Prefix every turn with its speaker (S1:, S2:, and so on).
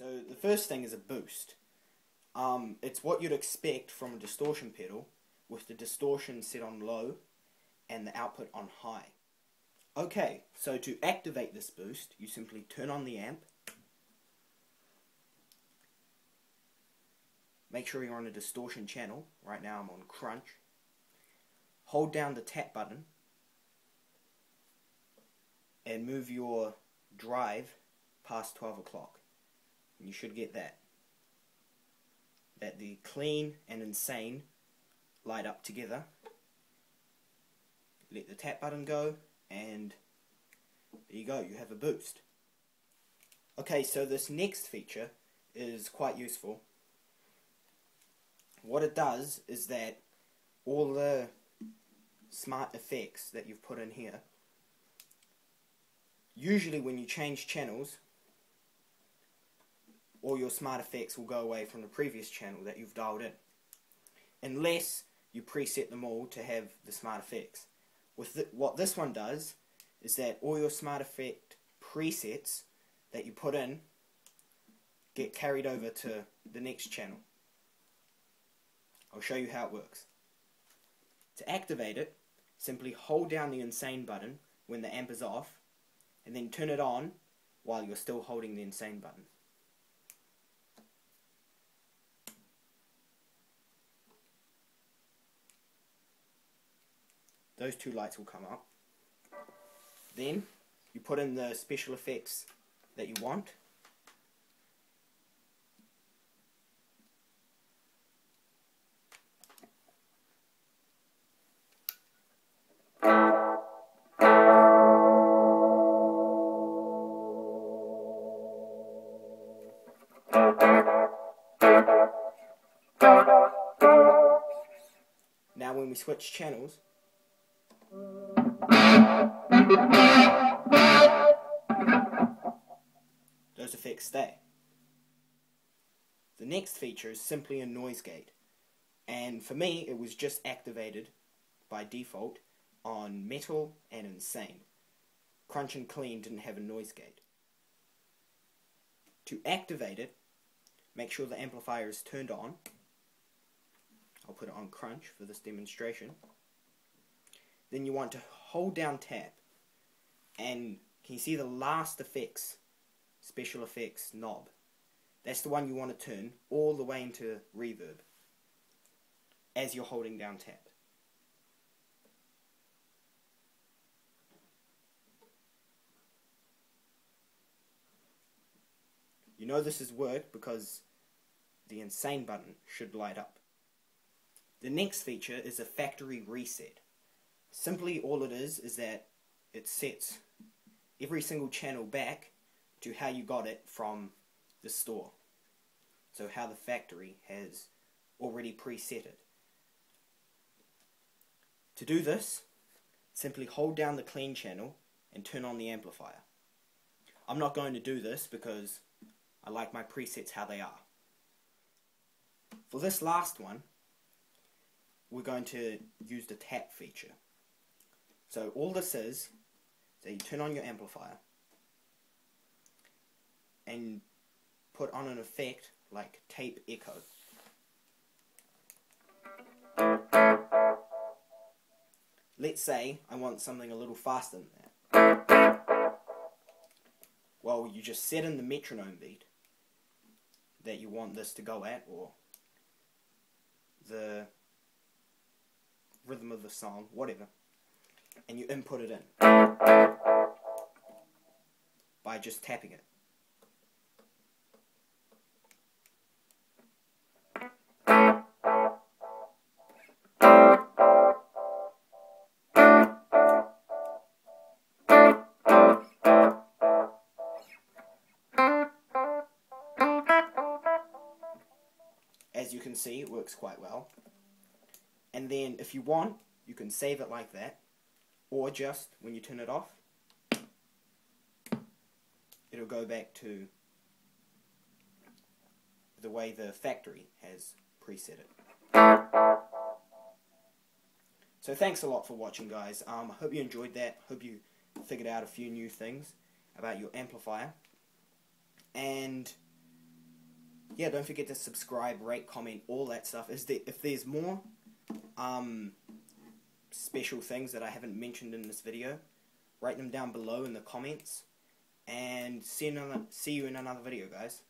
S1: So the first thing is a boost. Um, it's what you'd expect from a distortion pedal with the distortion set on low and the output on high. Okay, so to activate this boost, you simply turn on the amp, make sure you're on a distortion channel, right now I'm on crunch, hold down the tap button, and move your drive past 12 o'clock. You should get that. That the clean and insane light up together. Let the tap button go, and there you go, you have a boost. Okay, so this next feature is quite useful. What it does is that all the smart effects that you've put in here, usually when you change channels, all your smart effects will go away from the previous channel that you've dialed in. Unless you preset them all to have the smart effects. With the, what this one does is that all your smart effect presets that you put in get carried over to the next channel. I'll show you how it works. To activate it, simply hold down the insane button when the amp is off and then turn it on while you're still holding the insane button. Those two lights will come up. Then you put in the special effects that you want. Now when we switch channels, those effects stay. The next feature is simply a noise gate. And for me, it was just activated by default on Metal and Insane. Crunch and Clean didn't have a noise gate. To activate it, make sure the amplifier is turned on. I'll put it on Crunch for this demonstration then you want to hold down tap. And can you see the last effects? Special effects knob. That's the one you want to turn all the way into reverb as you're holding down tap. You know this has worked because the insane button should light up. The next feature is a factory reset Simply all it is is that it sets every single channel back to how you got it from the store. So how the factory has already preset it. To do this, simply hold down the clean channel and turn on the amplifier. I'm not going to do this because I like my presets how they are. For this last one, we're going to use the tap feature. So all this is, so you turn on your amplifier and put on an effect like tape echo. Let's say I want something a little faster than that. Well, you just set in the metronome beat that you want this to go at, or the rhythm of the song, whatever and you input it in by just tapping it. As you can see, it works quite well. And then if you want, you can save it like that or just when you turn it off it'll go back to the way the factory has preset it. So thanks a lot for watching guys. Um, I hope you enjoyed that. Hope you figured out a few new things about your amplifier. And yeah, don't forget to subscribe, rate, comment, all that stuff. Is there, if there's more um, special things that I haven't mentioned in this video, write them down below in the comments. And see, another, see you in another video, guys.